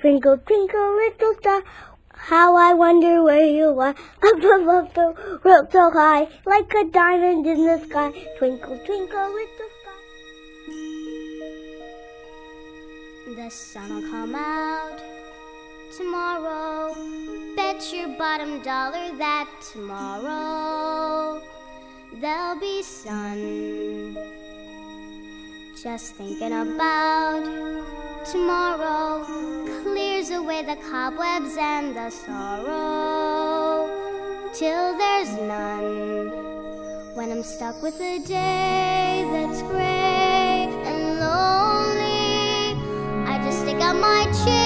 Twinkle, twinkle, little star, how I wonder where you are. Up above the world so high, like a diamond in the sky. Twinkle, twinkle, little star. The sun'll come out tomorrow. Bet your bottom dollar that tomorrow there'll be sun. Just thinking about tomorrow away the cobwebs and the sorrow till there's none. When I'm stuck with a day that's gray and lonely, I just stick out my chin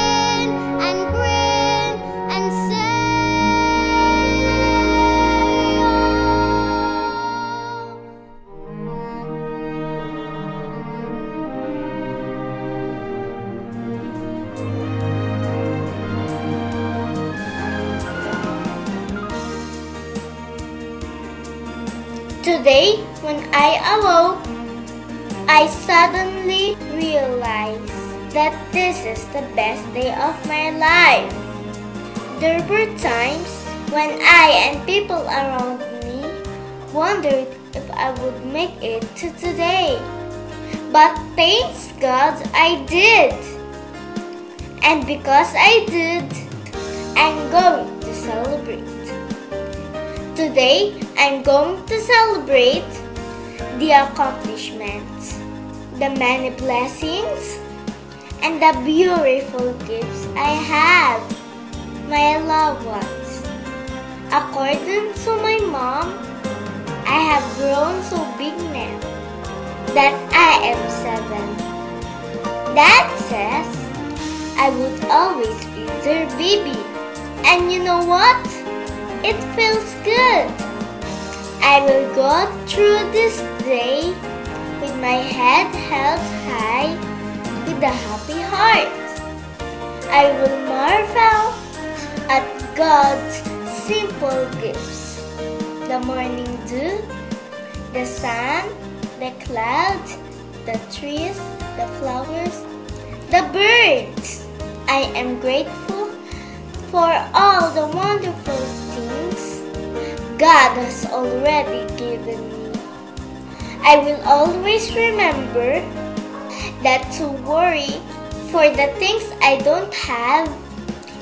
Today, when I awoke, I suddenly realized that this is the best day of my life. There were times when I and people around me wondered if I would make it to today. But thanks God I did. And because I did, I'm going to celebrate. Today, I'm going to celebrate the accomplishments, the many blessings, and the beautiful gifts I have, my loved ones. According to my mom, I have grown so big now that I am seven. That says I would always be their baby. And you know what? It feels good. I will go through this day with my head held high with a happy heart. I will marvel at God's simple gifts. The morning dew, the sun, the clouds, the trees, the flowers, the birds. I am grateful for all the wonderful God has already given me. I will always remember that to worry for the things I don't have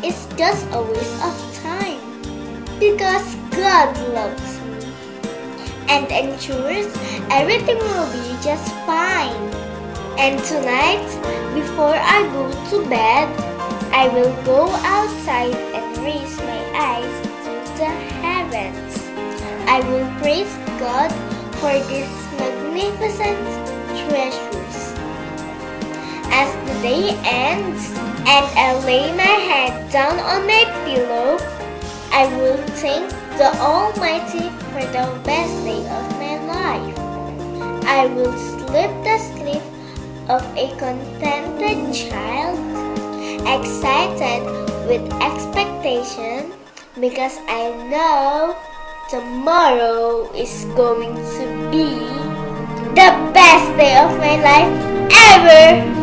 is just a waste of time because God loves me and ensures everything will be just fine. And tonight, before I go to bed, I will go outside and raise my eyes to the heavens. I will praise God for these magnificent treasures. As the day ends and I lay my head down on my pillow, I will thank the Almighty for the best day of my life. I will sleep the sleep of a contented child, excited with expectation because I know tomorrow is going to be the best day of my life ever.